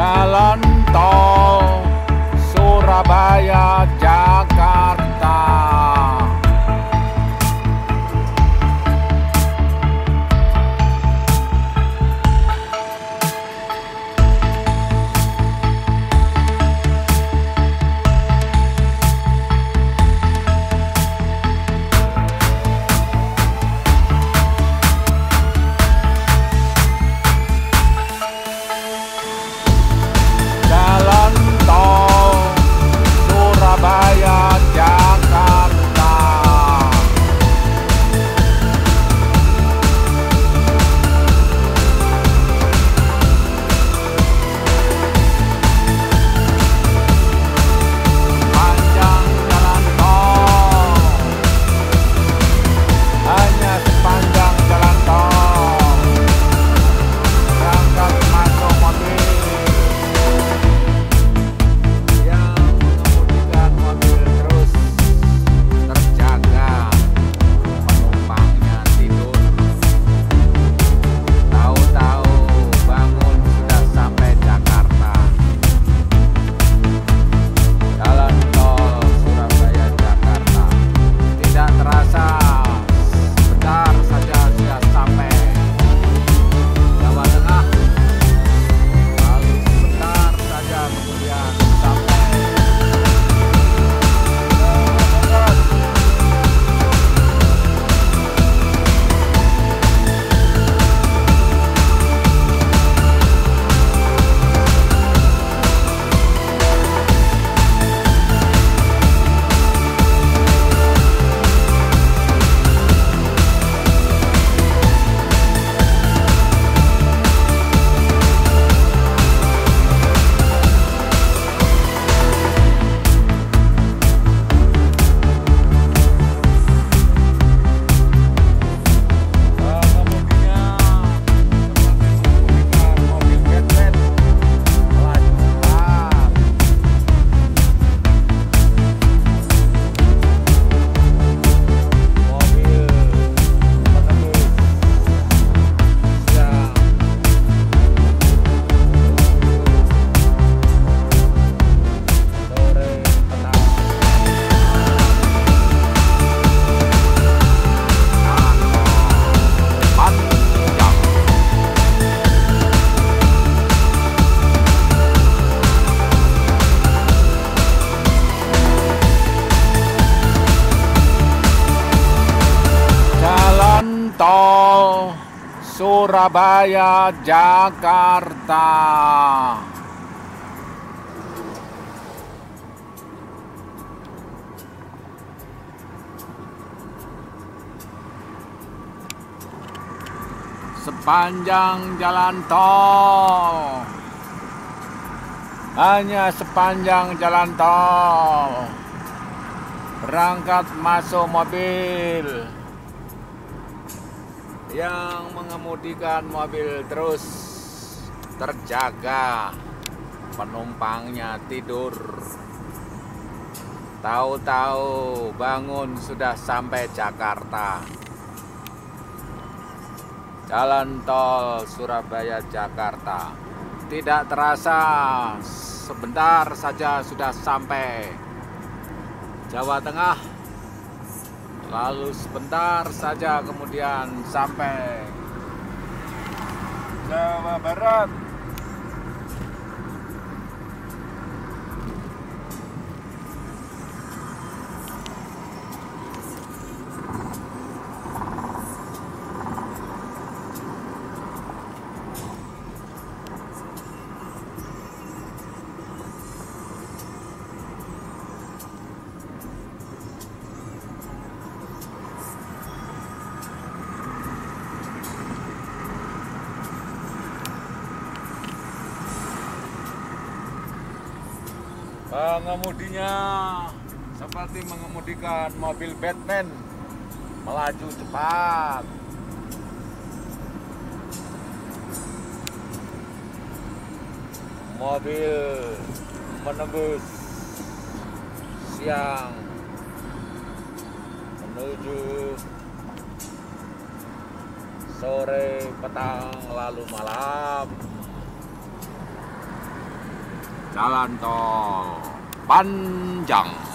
Jalan tol Surabaya Jakarta. Sepanjang jalan tol. Hanya sepanjang jalan tol. Berangkat masuk mobil yang mengemudikan mobil terus terjaga. Penumpangnya tidur. Tahu-tahu bangun sudah sampai Jakarta. Jalan tol Surabaya Jakarta. Tidak terasa sebentar saja sudah sampai Jawa Tengah lalu sebentar saja kemudian sampai Jawa Barat Pengemudinya seperti mengemudikan mobil Batman. Melaju cepat. Mobil menembus siang. Menuju sore petang lalu malam jalan tol panjang